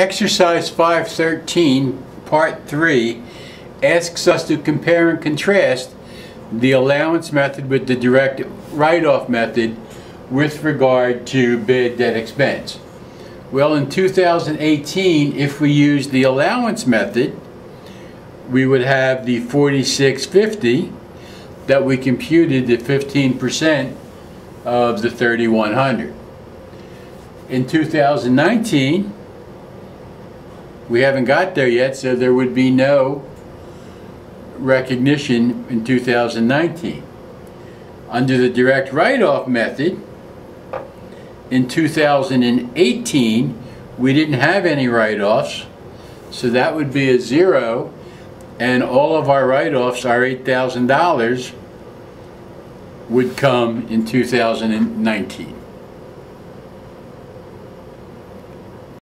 Exercise 513, Part 3, asks us to compare and contrast the allowance method with the direct write-off method with regard to bad debt expense. Well, in 2018, if we use the allowance method, we would have the 4650 that we computed the 15% of the 3100. In 2019, we haven't got there yet, so there would be no recognition in 2019. Under the direct write-off method, in 2018, we didn't have any write-offs, so that would be a zero, and all of our write-offs, our $8,000, would come in 2019.